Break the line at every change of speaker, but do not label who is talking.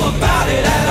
about it